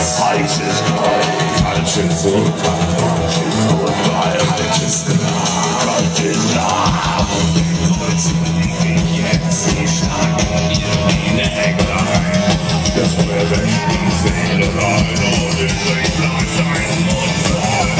ist krass, Eis ist kalt, Kalt ist so kalt, Kalt ist so kalt, Kalt ist nah, Kalt ist nah. Leute, die jetzt die rein, die und in sich bleibt dein Mund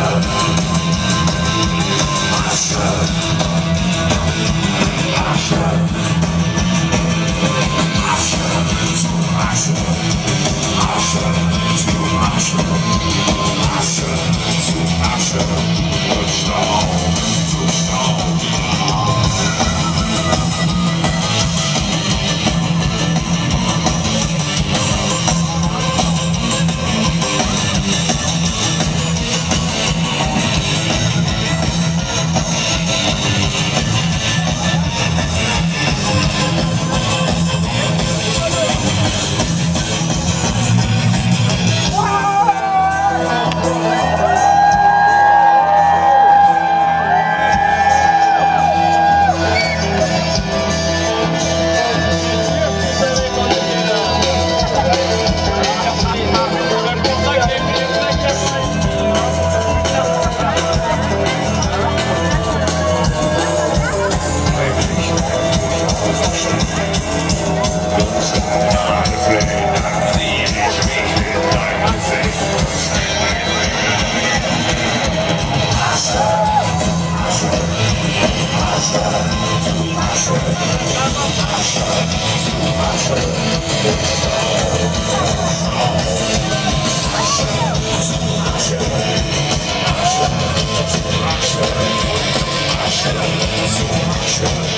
zu Russia.